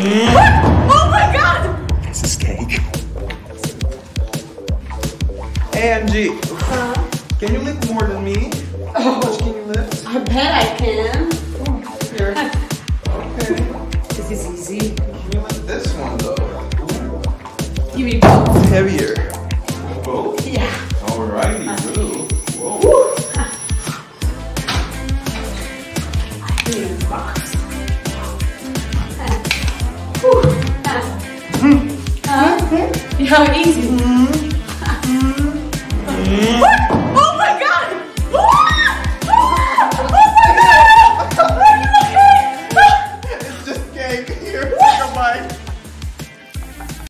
Oh my god! This is cake. Angie, can you lift more than me? How much can you lift? I bet I can. Here. Okay. This is easy. Can you lift this one though? Give me both. Heavier. it? Yeah, easy. Mm -hmm. What? Oh my god! Oh, my god! Are you okay? It's just cake. Here, take a.